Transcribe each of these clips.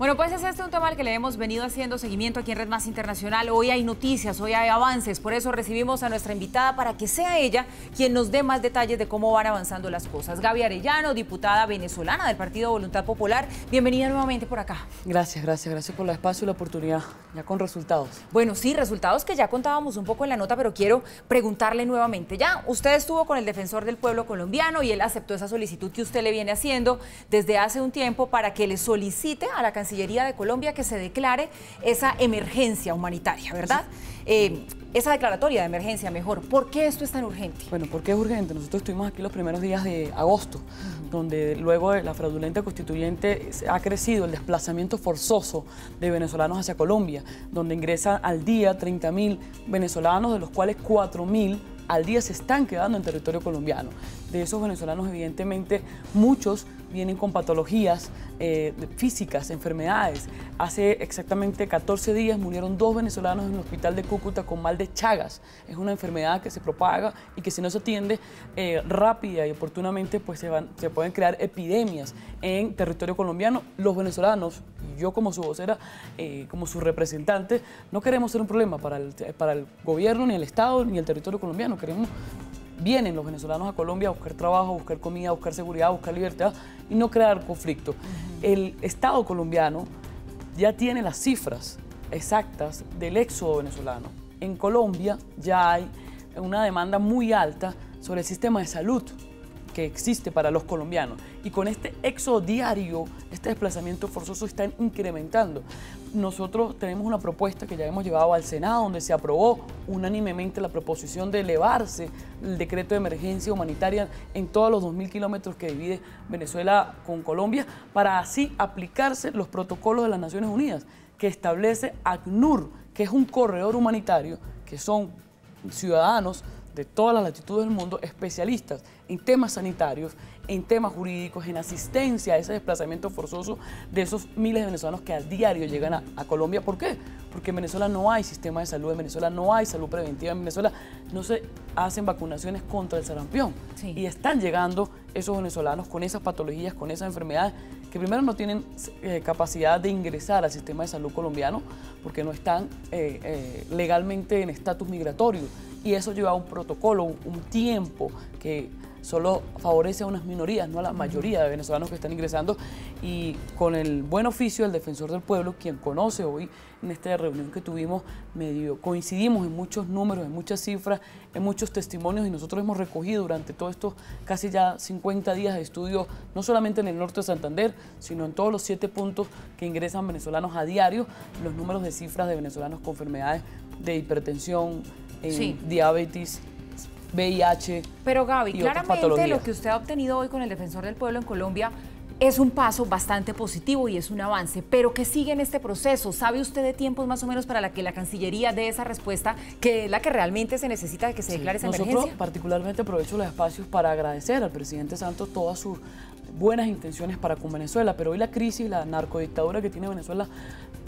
Bueno, pues es este un tema al que le hemos venido haciendo seguimiento aquí en Red Más Internacional. Hoy hay noticias, hoy hay avances, por eso recibimos a nuestra invitada para que sea ella quien nos dé más detalles de cómo van avanzando las cosas. Gaby Arellano, diputada venezolana del Partido Voluntad Popular, bienvenida nuevamente por acá. Gracias, gracias, gracias por el espacio y la oportunidad, ya con resultados. Bueno, sí, resultados que ya contábamos un poco en la nota, pero quiero preguntarle nuevamente. Ya, usted estuvo con el defensor del pueblo colombiano y él aceptó esa solicitud que usted le viene haciendo desde hace un tiempo para que le solicite a la Cancillería de Colombia que se declare esa emergencia humanitaria, ¿verdad? Eh, esa declaratoria de emergencia mejor. ¿Por qué esto es tan urgente? Bueno, ¿por qué es urgente? Nosotros estuvimos aquí los primeros días de agosto, donde luego de la fraudulenta constituyente ha crecido el desplazamiento forzoso de venezolanos hacia Colombia, donde ingresan al día 30 mil venezolanos, de los cuales 4 mil al día se están quedando en territorio colombiano. De esos venezolanos, evidentemente, muchos vienen con patologías eh, físicas, enfermedades. Hace exactamente 14 días murieron dos venezolanos en el hospital de Cúcuta con mal de Chagas. Es una enfermedad que se propaga y que si no se atiende eh, rápida y oportunamente, pues se, van, se pueden crear epidemias en territorio colombiano. Los venezolanos, yo como su vocera, eh, como su representante, no queremos ser un problema para el, para el gobierno, ni el Estado, ni el territorio colombiano. Queremos vienen los venezolanos a Colombia a buscar trabajo, a buscar comida, a buscar seguridad, a buscar libertad y no crear conflicto. El Estado colombiano ya tiene las cifras exactas del éxodo venezolano. En Colombia ya hay una demanda muy alta sobre el sistema de salud que existe para los colombianos. Y con este éxodo diario, este desplazamiento forzoso está incrementando. Nosotros tenemos una propuesta que ya hemos llevado al Senado, donde se aprobó unánimemente la proposición de elevarse el decreto de emergencia humanitaria en todos los 2.000 kilómetros que divide Venezuela con Colombia, para así aplicarse los protocolos de las Naciones Unidas, que establece ACNUR, que es un corredor humanitario, que son ciudadanos de todas las latitudes del mundo, especialistas en temas sanitarios, en temas jurídicos, en asistencia a ese desplazamiento forzoso de esos miles de venezolanos que a diario llegan a, Colombia. ¿Por qué? Porque en Venezuela no hay sistema de salud, en Venezuela no hay salud preventiva, en Venezuela no se hacen vacunaciones contra el sarampión. Y están llegando esos venezolanos con esas patologías, con esas enfermedades que primero no tienen eh, capacidad de ingresar al sistema de salud colombiano porque no están eh, eh, legalmente en estatus migratorio y eso lleva a un protocolo, un tiempo que solo favorece a unas minorías, no a la mayoría de venezolanos que están ingresando. Y con el buen oficio del defensor del pueblo, quien conoce hoy en esta reunión que tuvimos, medio coincidimos en muchos números, en muchas cifras, en muchos testimonios y nosotros hemos recogido durante todos estos casi ya 50 días de estudio, no solamente en el norte de Santander, sino en todos los siete puntos que ingresan venezolanos a diario, los números de cifras de venezolanos con enfermedades de hipertensión, diabetes, VIH. Pero Gaby, claramente lo que usted ha obtenido hoy con el Defensor del Pueblo en Colombia es un paso bastante positivo y es un avance, pero ¿qué sigue en este proceso? ¿Sabe usted de tiempos más o menos para la que la Cancillería dé esa respuesta, que es la que realmente se necesita de que se declare esa emergencia? Nosotros particularmente aprovecho los espacios para agradecer al presidente Santos todas sus buenas intenciones para con Venezuela, pero hoy la crisis, la narcodictadura que tiene Venezuela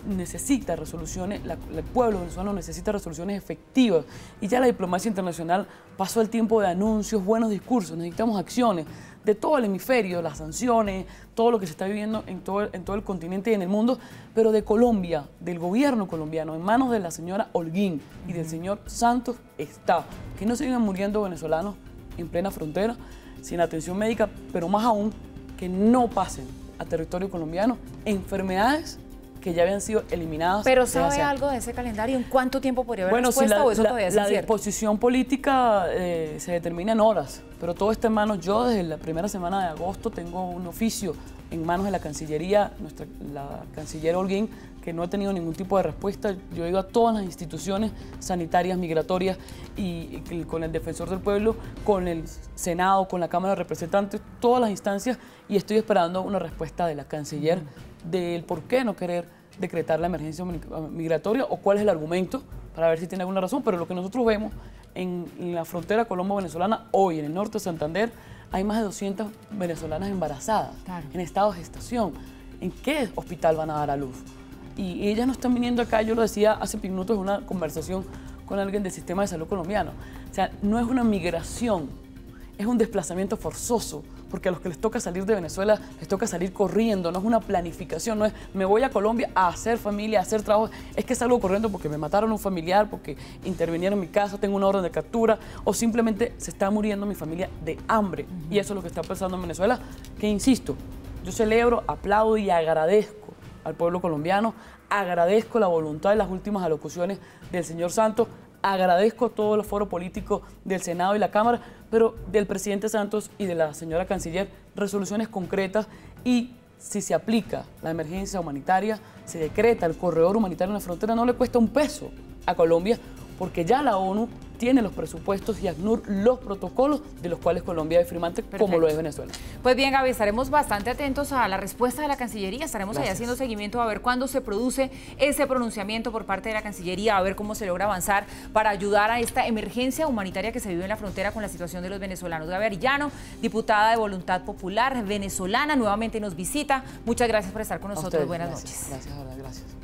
necesita resoluciones, el pueblo venezolano necesita resoluciones efectivas. Y ya la diplomacia internacional pasó el tiempo de anuncios, buenos discursos, necesitamos acciones de todo el hemisferio, las sanciones, todo lo que se está viviendo en todo, en todo el continente y en el mundo, pero de Colombia, del gobierno colombiano, en manos de la señora Holguín y del señor Santos está, que no sigan muriendo venezolanos en plena frontera, sin atención médica, pero más aún que no pasen a territorio colombiano enfermedades que ya habían sido eliminadas. Pero ¿sabe algo de ese calendario? ¿En cuánto tiempo podría haber bueno, respuesta, o eso todavía es La disposición política eh, se determina en horas, pero todo está en manos. Yo desde la primera semana de agosto tengo un oficio en manos de la Cancillería, nuestra, la canciller Holguín, que no ha tenido ningún tipo de respuesta. Yo he ido a todas las instituciones sanitarias, migratorias, y, con el Defensor del Pueblo, con el Senado, con la Cámara de Representantes, todas las instancias, y estoy esperando una respuesta de la canciller del por qué no querer decretar la emergencia migratoria o cuál es el argumento para ver si tiene alguna razón. Pero lo que nosotros vemos en, la frontera colombo-venezolana hoy, en el norte de Santander, hay más de 200 venezolanas embarazadas en estado de gestación. ¿En qué hospital van a dar a luz? Y, ellas no están viniendo acá, yo lo decía hace minutos en una conversación con alguien del sistema de salud colombiano. O sea, no es una migración, es un desplazamiento forzoso porque a los que les toca salir de Venezuela les toca salir corriendo, no es una planificación, no es me voy a Colombia a hacer familia, a hacer trabajo, es que salgo corriendo porque me mataron un familiar, porque intervinieron en mi casa, tengo una orden de captura o simplemente se está muriendo mi familia de hambre. Y eso es lo que está pasando en Venezuela, que insisto, yo celebro, aplaudo y agradezco al pueblo colombiano, agradezco la voluntad de las últimas alocuciones del señor Santos, agradezco todo el foro político del Senado y la Cámara, pero del presidente Santos y de la señora canciller, resoluciones concretas y si se aplica la emergencia humanitaria, se decreta el corredor humanitario en la frontera, no le cuesta un peso a Colombia, porque ya la ONU tiene los presupuestos y ACNUR los protocolos de los cuales Colombia es firmante, como lo es Venezuela. Pues bien, Gaby, estaremos bastante atentos a la respuesta de la Cancillería. Estaremos ahí haciendo seguimiento a ver cuándo se produce ese pronunciamiento por parte de la Cancillería, a ver cómo se logra avanzar para ayudar a esta emergencia humanitaria que se vive en la frontera con la situación de los venezolanos. Gaby Arillano, diputada de Voluntad Popular venezolana, nuevamente nos visita. Muchas gracias por estar con nosotros. Buenas noches. Gracias, gracias.